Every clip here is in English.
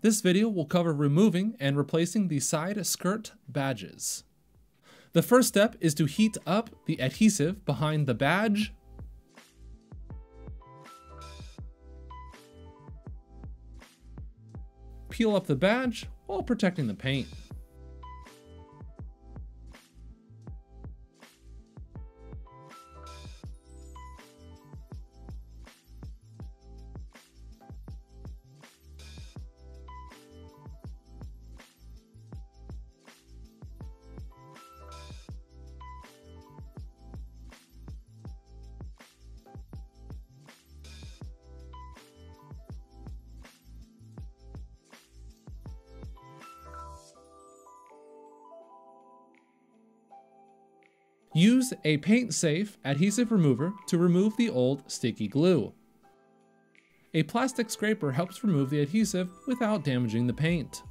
This video will cover removing and replacing the side skirt badges. The first step is to heat up the adhesive behind the badge. Peel up the badge while protecting the paint. Use a paint-safe adhesive remover to remove the old sticky glue. A plastic scraper helps remove the adhesive without damaging the paint.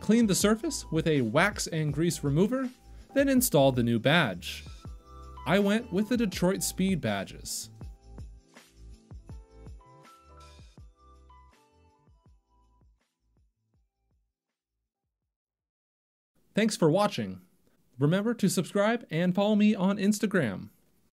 Clean the surface with a wax and grease remover, then install the new badge. I went with the Detroit Speed badges. Thanks for watching. Remember to subscribe and follow me on Instagram.